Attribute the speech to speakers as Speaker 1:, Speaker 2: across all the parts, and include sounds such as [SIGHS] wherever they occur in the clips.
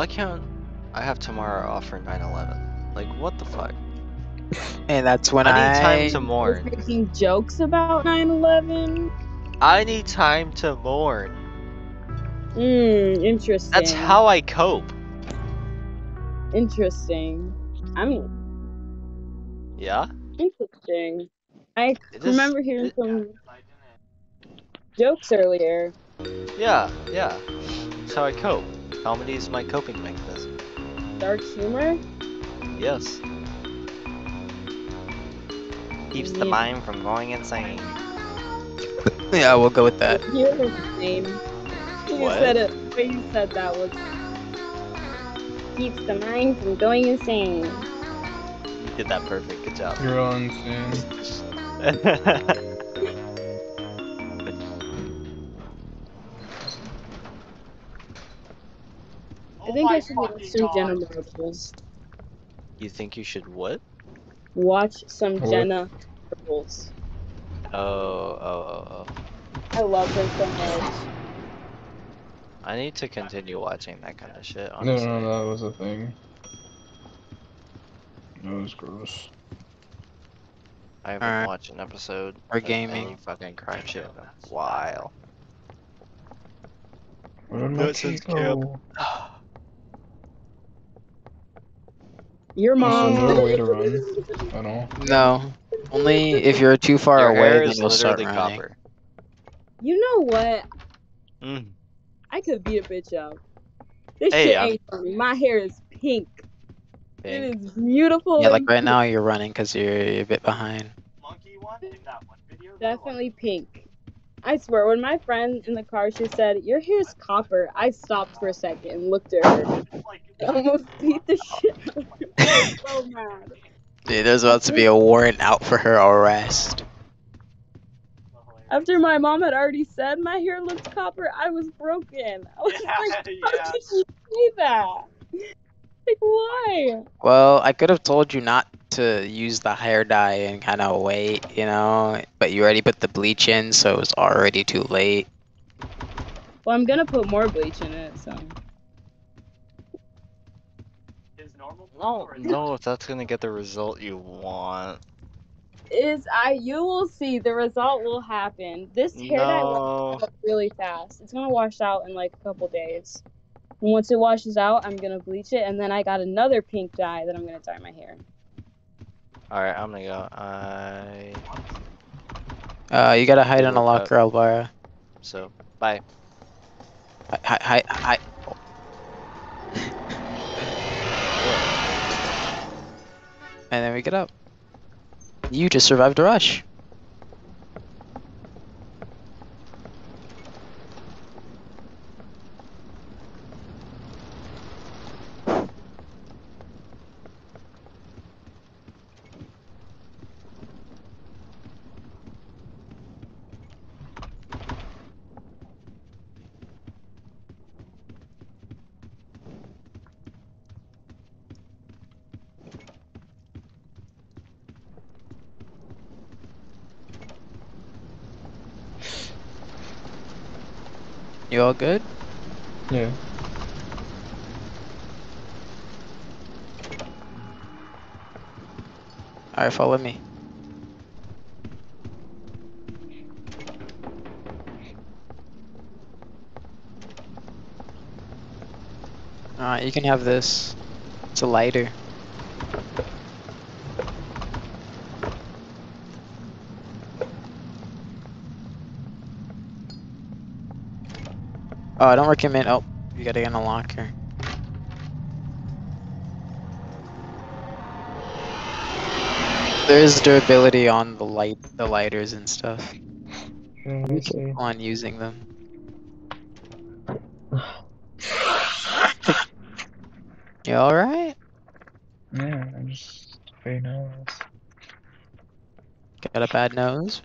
Speaker 1: Why can't I have tomorrow off for 9/11? Like, what the fuck? [LAUGHS]
Speaker 2: And that's when
Speaker 1: I
Speaker 2: I,
Speaker 1: need time to
Speaker 3: Was
Speaker 1: mourn.
Speaker 3: making jokes about 9/11.
Speaker 1: I need time to mourn.
Speaker 3: Hmm. Interesting.
Speaker 1: That's how I cope.
Speaker 3: Interesting. I'm
Speaker 1: Yeah.
Speaker 3: interesting. I
Speaker 1: It is-
Speaker 3: remember hearing
Speaker 1: it-
Speaker 3: some jokes earlier.
Speaker 1: Yeah, yeah. That's how I cope. Comedy is my coping mechanism.
Speaker 3: Dark humor.
Speaker 1: Yes. Keeps the mind from going insane. [LAUGHS]
Speaker 2: yeah, we'll go with that.
Speaker 3: You're the. You
Speaker 1: What?
Speaker 3: said it. The way you said that was keeps the mind from going insane.
Speaker 1: You did that perfect. Good job.
Speaker 4: You're all insane. [LAUGHS]
Speaker 3: I think I should watch some Jenna Marbles.
Speaker 1: you think you should what?
Speaker 3: Watch some
Speaker 4: What?
Speaker 3: Jenna Marbles.
Speaker 1: Oh, oh, oh, oh.
Speaker 3: I love her so much.
Speaker 1: I need to continue watching that kind of shit.
Speaker 4: No,
Speaker 1: Honestly.
Speaker 4: no, that was a thing. That was gross.
Speaker 1: I haven't
Speaker 2: Alright.
Speaker 1: watched an episode.
Speaker 2: We're
Speaker 1: of
Speaker 2: gaming.
Speaker 1: any fucking crime shit in a while.
Speaker 4: Where did my [SIGHS] [SIGHS]
Speaker 1: That sounds
Speaker 4: key go?
Speaker 3: Your mom.
Speaker 4: is there a way to run at all?
Speaker 2: No, only if you're too far
Speaker 1: Your
Speaker 2: away, then
Speaker 1: is
Speaker 2: you'll start running.
Speaker 1: copper.
Speaker 3: You know what?
Speaker 1: Mm.
Speaker 3: I could beat a bitch up. This
Speaker 1: Hey,
Speaker 3: shit
Speaker 1: I'm-
Speaker 3: ain't for me. My hair is pink.
Speaker 1: Pink.
Speaker 3: It is beautiful.
Speaker 2: Yeah, like right now you're running because you're a bit behind.
Speaker 3: Definitely pink. I swear, when my friend in the car she said, "Your hair's copper," I stopped for a second and looked at her. [LAUGHS] I almost beat the shit. out of her. I was so mad.
Speaker 2: Dude, there's about to be a warrant out for her arrest.
Speaker 3: After my mom had already said my hair looked copper, I was broken. I was [LAUGHS] like, "How did you say that? Like, why?"
Speaker 2: Well, I could have told you not to use the hair dye and kind of wait, you know, but you already put the bleach in, so it was already too late.
Speaker 3: Well, I'm gonna put more bleach in it, so.
Speaker 1: No, no, if that's gonna get the result you want.
Speaker 3: Is I you will see the result will happen. This hair dye
Speaker 1: No.
Speaker 3: washes out really fast. It's gonna wash out in like a couple days. And once it washes out, I'm gonna bleach it, and then I got another pink dye that I'm gonna dye my hair.
Speaker 1: Alright, I'm gonna go. I.
Speaker 2: Uh, you gotta hide in a
Speaker 1: up.
Speaker 2: locker, Elvira.
Speaker 1: So, bye.
Speaker 2: Hi, hi, hi. And then we get up. You just survived a rush. You all good?
Speaker 4: Yeah.
Speaker 2: Alright, follow me. Alright, you can have this. It's a lighter. Oh, I don't recommend. Oh, you gotta get in a locker. There is durability on the light, the lighters and stuff.
Speaker 4: I see.
Speaker 2: careful on using them. You alright?
Speaker 4: Yeah, I'm just very nervous.
Speaker 2: Got a bad nose?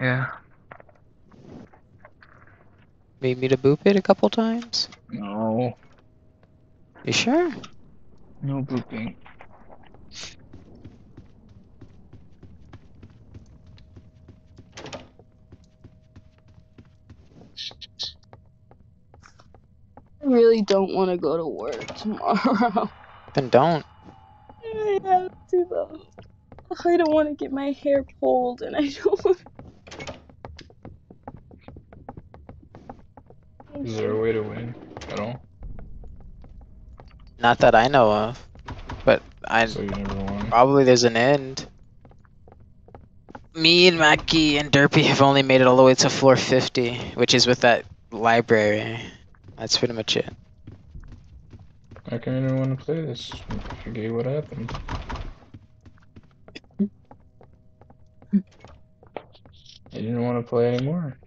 Speaker 4: Yeah.
Speaker 2: Need me to boop it a couple times?
Speaker 4: No.
Speaker 2: You sure?
Speaker 4: No booping.
Speaker 3: I really don't want to go to work tomorrow.
Speaker 2: Then don't.
Speaker 3: I have to though. I don't want to get my hair pulled, and I don't. Want...
Speaker 4: Is there a way to win at all?
Speaker 2: Not that I know of. But I
Speaker 4: So you never won.
Speaker 2: probably there's an end. Me and Mackie and Derpy have only made it all the way to floor 50, which is with that library. That's pretty much it.
Speaker 4: I can't even want to play this. I forget what happened. [LAUGHS] I didn't want to play anymore.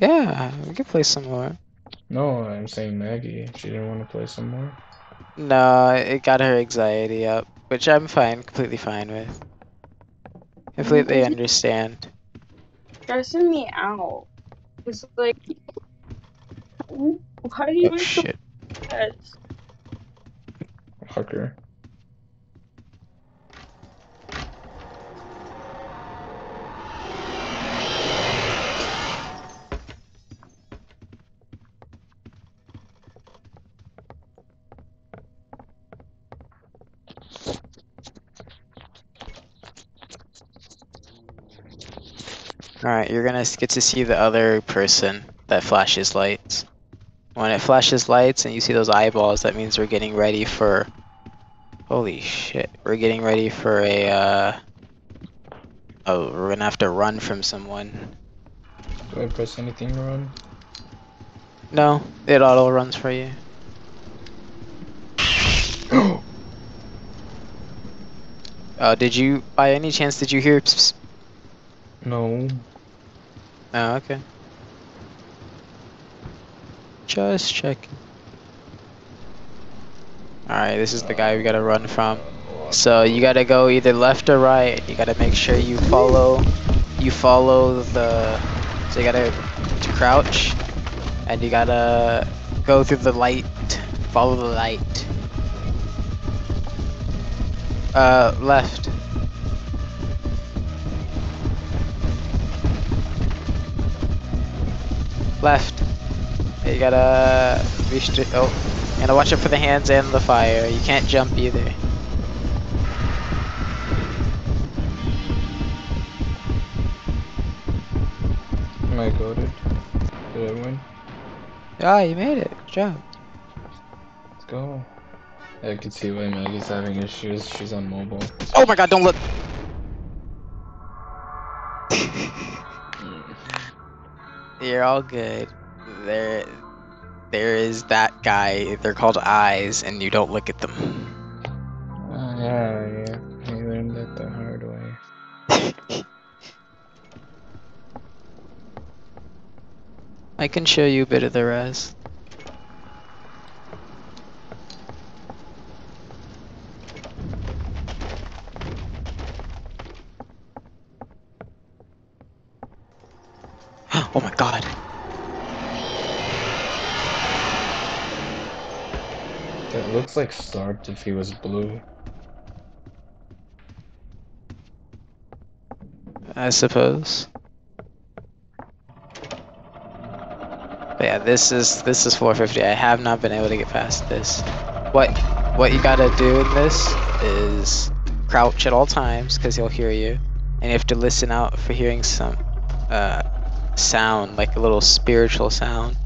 Speaker 2: Yeah, we can play some more.
Speaker 4: No, I'm saying Maggie. She didn't want to play some more.
Speaker 2: No, it got her anxiety up, which I'm fine, completely fine with. Completely mm-hmm. understand.
Speaker 3: stressing me out. It's like, why do you
Speaker 2: Oh
Speaker 3: make
Speaker 2: shit.
Speaker 3: the beds?
Speaker 4: Hucker.
Speaker 2: Alright, you're gonna get to see the other person that flashes lights. When it flashes lights and you see those eyeballs, that means we're getting ready for. Holy shit. We're getting ready for a, uh. Oh, we're gonna have to run from someone.
Speaker 4: Do I press anything to run?
Speaker 2: No, it auto runs for you. [GASPS] Uh, did you, by any chance, did you hear? Pss, pss?
Speaker 4: no.
Speaker 2: Oh, okay. Just checking. Alright, this is the guy we gotta run from. So you gotta go either left or right. You gotta make sure you follow, you follow the. So you gotta crouch, and you gotta go through the light. Follow the light. Uh, left. Left. You gotta be straight. Oh, you gotta watch out for the hands and the fire. You can't jump either.
Speaker 4: Am I goaded? Did I win?
Speaker 2: Ah, you made it. Good job.
Speaker 4: Let's go. I can see why Maggie's having issues. She's on mobile.
Speaker 2: Oh my god, don't look. You're all good. There, there is that guy. They're called eyes, and you don't look at them.
Speaker 4: Ah, yeah, yeah. I learned that the hard way. [LAUGHS]
Speaker 2: I can show you a bit of the rest. oh my god.
Speaker 4: That looks like Starked if he was blue.
Speaker 2: I suppose. But yeah, this is this is 450. I have not been able to get past this. What what you gotta do in this is crouch at all times because he'll hear you, and you have to listen out for hearing some uh, sound, like a little spiritual sound,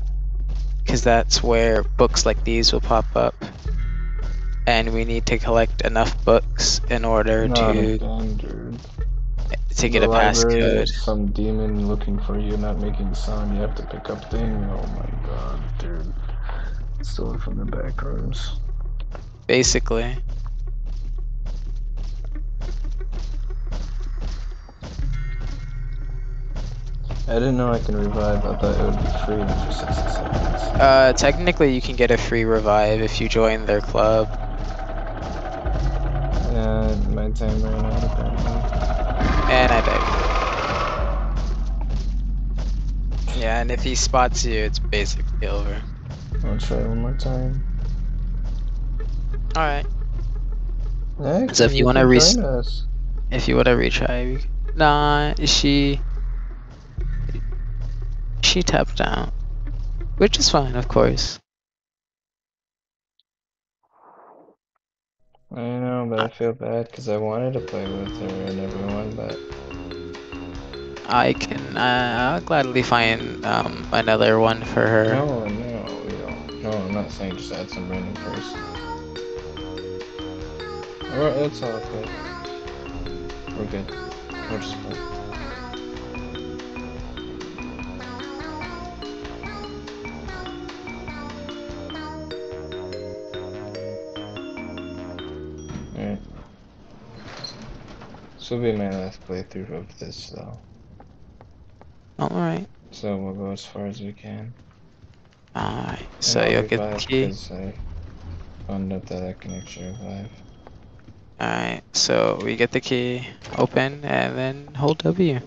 Speaker 2: because that's where books like these will pop up. And we need to collect enough books in order
Speaker 4: Not
Speaker 2: to to get
Speaker 4: The
Speaker 2: a passcode.
Speaker 4: Some demon looking for you, not making sound. You have to pick up thing. Oh my god, dude. Stolen from the back rooms.
Speaker 2: Basically.
Speaker 4: I didn't know I can revive. I thought it would be free after 60 seconds.
Speaker 2: Uh, technically, you can get a free revive if you join their club.
Speaker 4: Yeah, my time ran out apparently.
Speaker 2: And I died. Yeah, and if he spots you, it's basically over.
Speaker 4: I'll try one more time.
Speaker 2: Alright. So if you wanna
Speaker 4: can
Speaker 2: res-
Speaker 4: join us.
Speaker 2: If you want to retry, nah, she. She tapped out. Which is fine, of course.
Speaker 4: I know, but I feel bad because I wanted to play with her and everyone, but
Speaker 2: I can. Uh, I'll gladly find um, another one for her.
Speaker 4: no, no, we don't. No, I'm not saying just add some random person. Alright, it's all good. We're good. We'll just play. This will be my last playthrough of this though.
Speaker 2: All right.
Speaker 4: So we'll go as far as we can.
Speaker 2: All right. So
Speaker 4: I'll
Speaker 2: you'll get the key.
Speaker 4: I found out that I can actually revive.
Speaker 2: All right. So we get the key, open, and then hold W.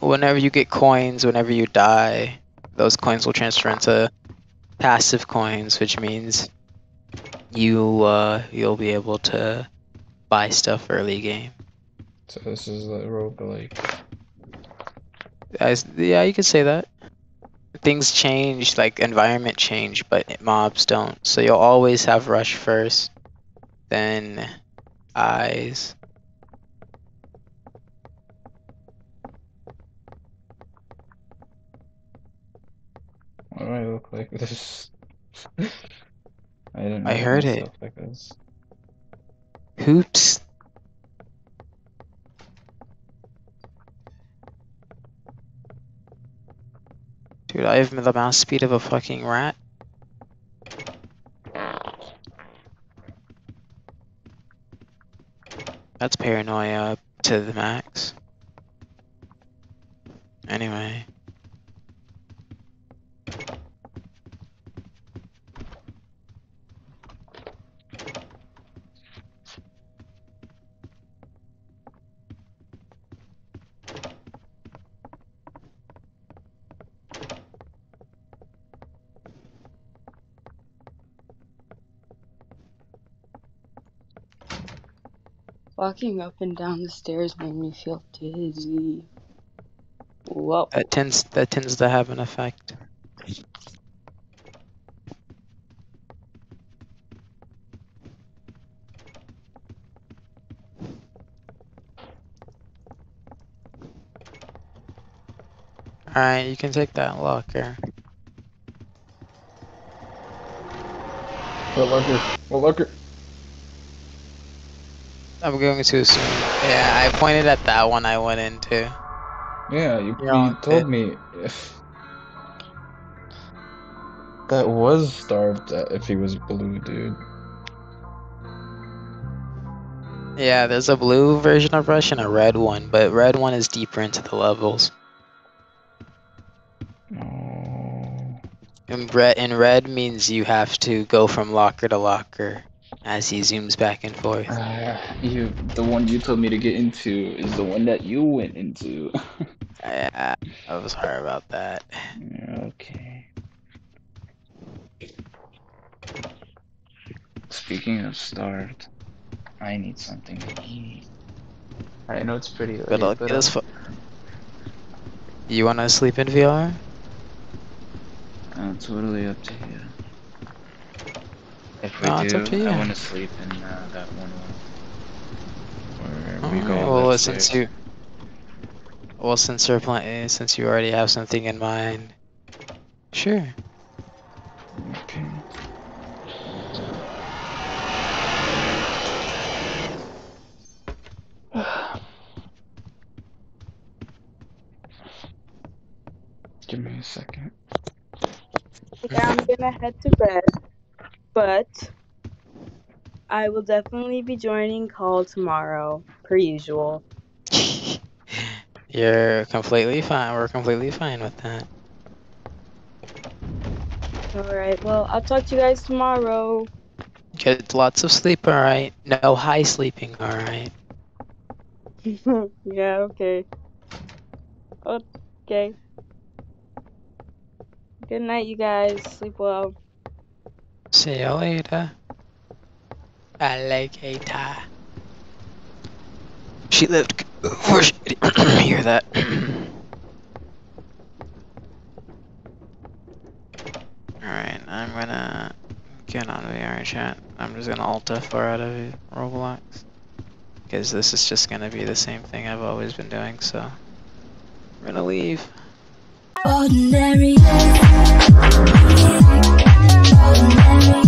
Speaker 2: Whenever you get coins, whenever you die, those coins will transfer into passive coins, which means you uh you'll be able to buy stuff early game.
Speaker 4: So this is like roguelike.
Speaker 2: As yeah, you could say that. Things change, like environment change, but mobs don't. So you'll always have rush first, then eyes.
Speaker 4: Why do I look like this? [LAUGHS] I didn't.
Speaker 2: I heard it.
Speaker 4: Like this.
Speaker 2: Hoops. Dude, I have the mouse speed of a fucking rat. That's paranoia to the max.
Speaker 3: Walking up and down the stairs made me feel dizzy. Whoa.
Speaker 2: That tends that tends to have an effect. Alright, you can take that locker.
Speaker 4: What locker? What locker?
Speaker 2: I'm going to assume. Yeah, I pointed at that one I went into.
Speaker 4: Yeah, you, you told
Speaker 2: it.
Speaker 4: me if that was starved if he was blue, dude.
Speaker 2: Yeah, there's a blue version of Rush and a red one, but red one is deeper into the levels.
Speaker 4: Oh.
Speaker 2: And red, and red means you have to go from locker to locker as he zooms back and forth.
Speaker 4: Ah, you, the one you told me to get into is the one that you went into. [LAUGHS]
Speaker 2: Yeah, I was sorry about that.
Speaker 4: okay. Speaking of starved, I need something to eat. I know it's pretty late,
Speaker 2: Good luck.
Speaker 4: but
Speaker 2: Get us
Speaker 4: uh,
Speaker 2: you wanna sleep in VR?
Speaker 4: uh, totally up to you. If we
Speaker 2: No, it's
Speaker 4: do,
Speaker 2: up to you.
Speaker 4: I want to sleep in uh, that one where we
Speaker 2: Alright,
Speaker 4: go
Speaker 2: well,
Speaker 4: upstairs.
Speaker 2: since you, well, since you're playing, since you already have something in mind, sure.
Speaker 4: Okay. [SIGHS] Give me a second.
Speaker 3: Yeah, I'm gonna head to bed, but I will definitely be joining call tomorrow, per usual. [LAUGHS]
Speaker 2: You're completely fine. We're completely fine with that.
Speaker 3: Alright, well, I'll talk to you guys tomorrow.
Speaker 2: Get lots of sleep, alright? No high sleeping, alright? [LAUGHS]
Speaker 3: yeah, okay. Okay. Good night, you guys. Sleep well.
Speaker 2: See you later. Alligator. She lived Where she [CLEARS THROAT] could hear that. [CLEARS THROAT] Alright, I'm gonna get on the VR chat. I'm just gonna alt F4 out of Roblox. Because this is just gonna be the same thing I've always been doing, so. I'm gonna leave.
Speaker 5: Ordinary. Thank you.